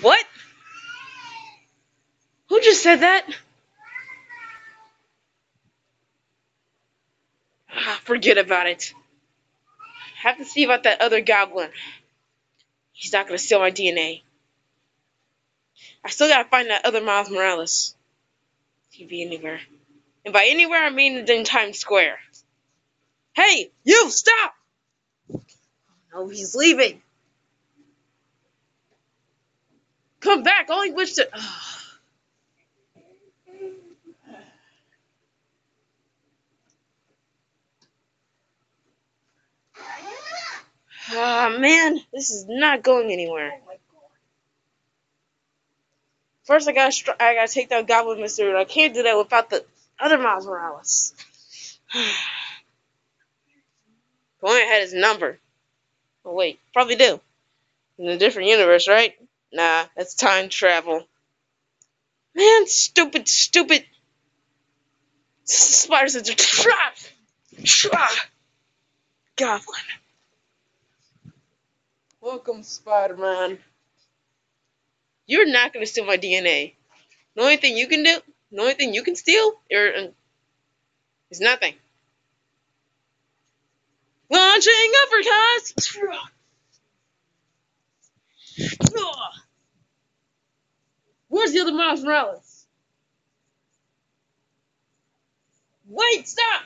What? Who just said that? Ah, forget about it. Have to see about that other goblin. He's not gonna steal my DNA. I still gotta find that other Miles Morales. He'd be anywhere. And by anywhere, I mean in Times Square. Hey, you, stop! Oh, no, he's leaving. Come back, only wish to. Ah, man, this is not going anywhere. First, I gotta, I gotta take down Goblin Mister, I can't do that without the other Miles Morales. one had his number. Oh, wait, probably do. In a different universe, right? Nah, that's time travel. Man, stupid, stupid. Spider sense trap! Trap! Goblin. Welcome, Spider Man. You're not gonna steal my DNA. The only thing you can do, the only thing you can steal, uh, is nothing. Launching uppercuts! Where's the other Miles Morales? Wait, stop!